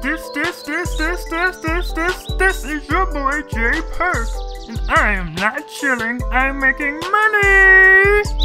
This, this, this, this, this, this, this, this is your boy Jay Perk, and I am not chilling, I'm making money!